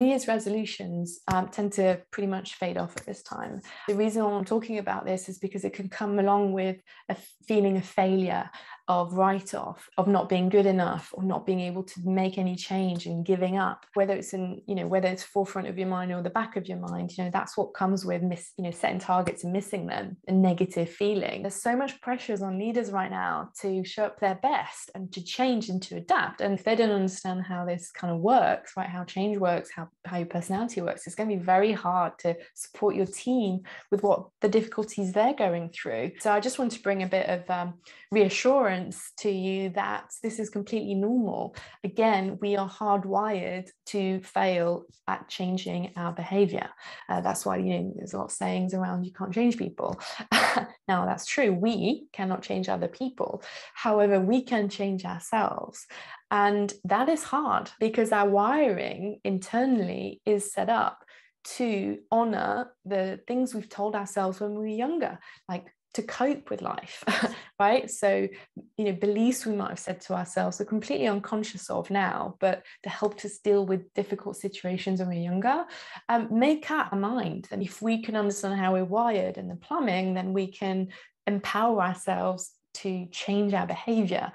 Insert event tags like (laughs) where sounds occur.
New Year's resolutions um, tend to pretty much fade off at this time. The reason I'm talking about this is because it can come along with a feeling of failure of write off, of not being good enough, or not being able to make any change and giving up, whether it's in, you know, whether it's forefront of your mind or the back of your mind, you know, that's what comes with miss, you know, setting targets and missing them, a negative feeling. There's so much pressures on leaders right now to show up their best and to change and to adapt. And if they don't understand how this kind of works, right, how change works, how, how your personality works, it's going to be very hard to support your team with what the difficulties they're going through. So I just want to bring a bit of um, reassurance to you that this is completely normal. Again, we are hardwired to fail at changing our behavior. Uh, that's why you know there's a lot of sayings around you can't change people. (laughs) now that's true. We cannot change other people. However, we can change ourselves. And that is hard because our wiring internally is set up to honor the things we've told ourselves when we were younger, like to cope with life, (laughs) right? So, you know, beliefs we might have said to ourselves are completely unconscious of now, but to help us deal with difficult situations when we're younger, um, make up our mind. And if we can understand how we're wired and the plumbing, then we can empower ourselves to change our behavior